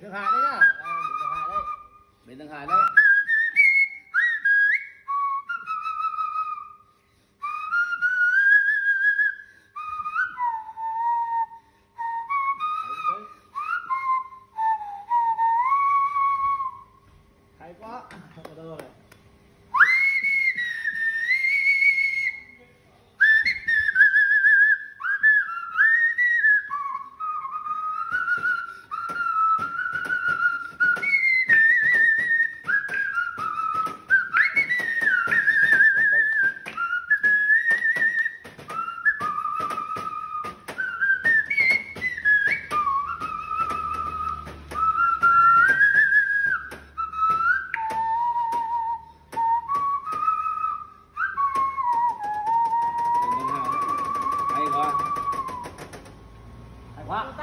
Bên Thượng Hải đấy nhá. Bên Thượng Hải đấy. Bên Thượng Hải đấy. Hay quá. Hay quá. Được rồi. Wow.